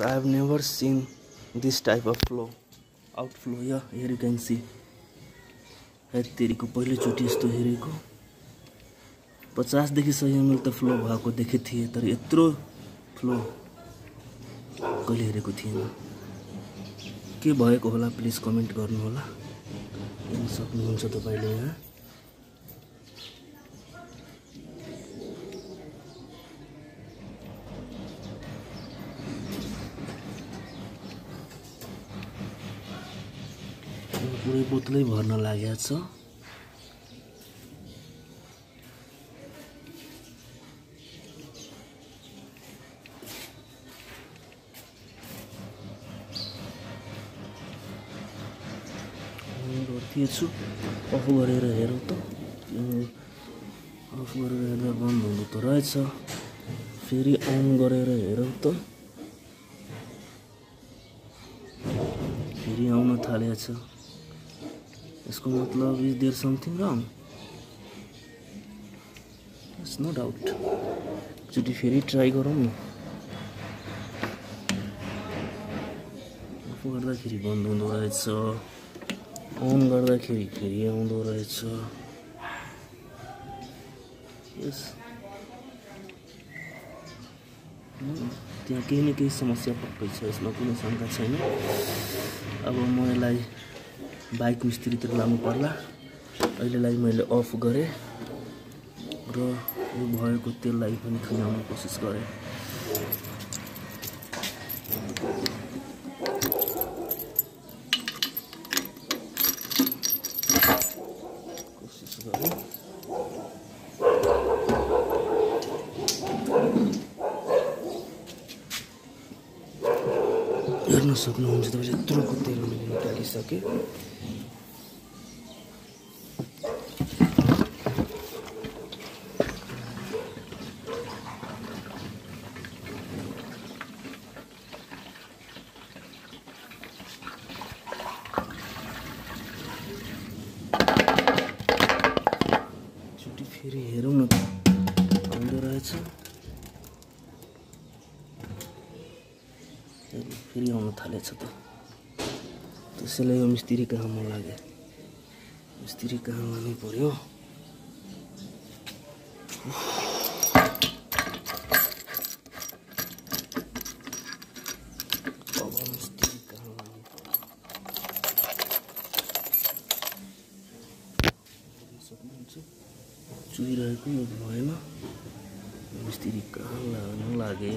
I have never seen this type of flow. Outflow, yeah, here you can see. हेत्तेरीको पहिलोचोटि यस्तो हेरेको पचासदेखि सय एमएल त फ्लो भएको देखेको थिएँ तर यत्रो फ्लो कहिले हेरेको थिएन के भएको होला प्लिज कमेन्ट गर्नुहोला हेर्न सक्नुहुन्छ तपाईँले यहाँ पुरै बोतलै भर्न लागेको छ। गर्दैछु अफ गरेर हेरौँ त। अफ गरेर हेर्दा बन्द हुँदो त रहेछ। फेरि अन गरेर हेरौँ त। फेरि आउन थालेको छ यसको मतलब is there something wrong it's no doubt एकचोटि फेरि ट्राई गरौँ न। आफू गर्दाखेरि बन्द हुँदो रहेछ। अन गर्दाखेरि फेरि आउँदो रहेछ। यस त्यहाँ केही न केही समस्या पक्कै छ। यसमा कुनै शङ्का छैन। अब म यसलाई बाइक मिस्त्रीतिर लानु पर्ला। अहिलेलाई मैले अफ गरेँ र यो भएको तेललाई पनि खनाउने कोसिस गरेँ। कोसिस गरेँ। हेर्न सक्नुहुन्छ तपाईँले? यत्रोको तेल मैले निकालिसकेँ। फेरि हेरौँ न त। आउँदो रहेछ हेर्नु, फेरि आउन थालेछ त त्यसैले यो मिस्त्री कहाँ म लागेँ। मिस्त्री कहाँ लानु लानु सक्नुहुन्छ चुहिरहेको यो भएन मिस्त्री कहाँ लाग्नु लागे?